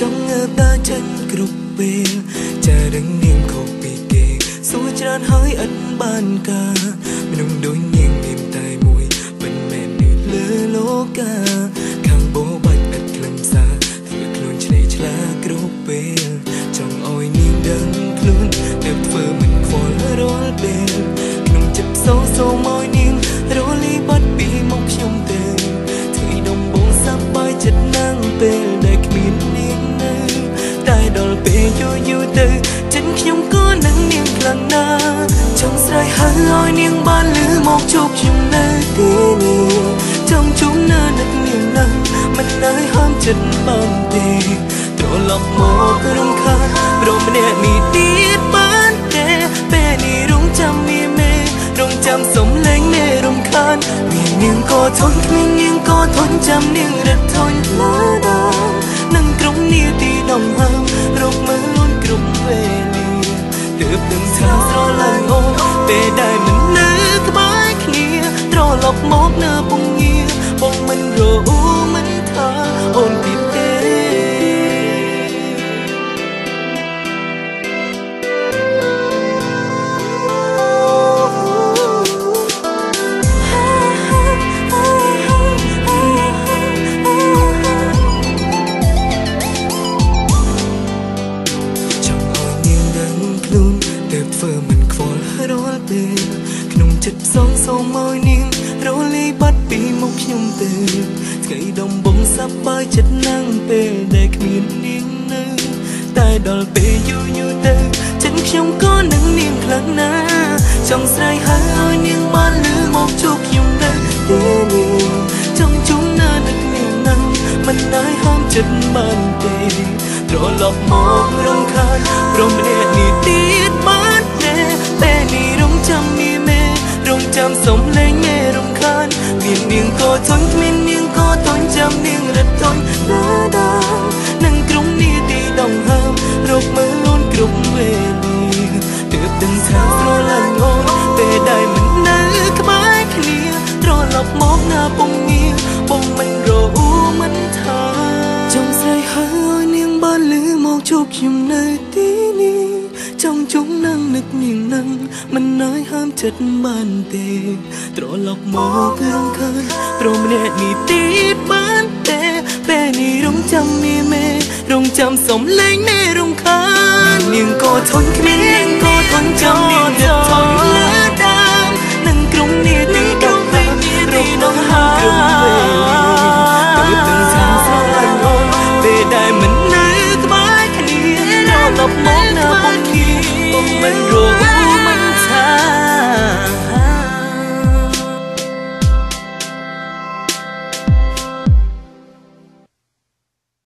ចង់ងើបដើរចេញគ្រប់ពេលចារឹងនាងខុសពីគេសួរច្រើនហើយឥតបានការមនុស្សដូចនាងមានតែមួយមិនមែននៅលើលោកាខាងបោបាច់ឥតខ្លឹមសារធ្វើខ្លួនឆ្លេឆ្លាគ្រប់ពេលចង់ឲ្យនាងដឹងខ្លួនតែធ្វើមិនខ្វល់រាល់ពេលក្នុងចិត្តសោសោមកនាងរលីបាត់ពីមកខ្ញុំទេធ្វើដំបងសប្បាយចិត្តណាស់ពេល ចិត្តបានទេត្រឡប់មករំខានព្រមម្នាក់នេះទៀតបានទេពេលនេះរងចាំមានមេរងចាំសំឡេងមេរំខានមាននាងក៏ធន់គ្មាននាងក៏ធន់ចាំនាងរត់ធន់លើដល់នឹងក្រុមនាទីដំហើមរកមើលលួនគ្រប់វេលាទើបដឹងថាស្រឡាញ់អូនពេលដែលមិននៅក្បែរគ្នាត្រឡប់មកនៅពងងារបង ធ្វើមិនខ្វល់រាល់ពេលក្នុងចិត្តសងសងមកនាងរលីបាត់ពីមុខខ្ញុំទៅថ្ងៃដំបងសប្បាយចិត្តណាស់ពេលដែលគ្មាននាងនៅតែដល់ពេលយូរយូរទៅចិត្តខ្ញុំក៏នឹងនាងខ្លាំងណាស់ចង់ស្រែកហៅឲ្យនាងបានលឺមកជួបខ្ញុំនៅទីនេះចង់ជុំនៅនឹកនាងនឹងមិនได้ហាមចិត្តបានទេត្រឡប់មករំខានព្រមម្នាក់នេះទៀ ដើរដើរនឹងក្រុមនេះទីដងហើមរកមើលលូនគ្រប់វេលាទើបដឹងថាស្រឡាញ់អូនពេលដែលមិននៅក្បែរគ្នាត្រឡប់មកណាពងងារបងមិនរអ៊ូមិនថាចង់ស្រែកហៅឲ្យនាងបានលឺមកជួបខ្ញុំនៅទីនេះចង់ជុំនឹងនឹកនាងនឹងមិនណយហាមចិត្តបានទេត្រឡប់មករំខានព្រមម្នាក់នេះទៀតបានទេពេល នេះរងចាំមានមេរងចាំសំឡេងមេរំខាននាងក៏ធន់គ្មាននាងក៏ធន់ចាំនាង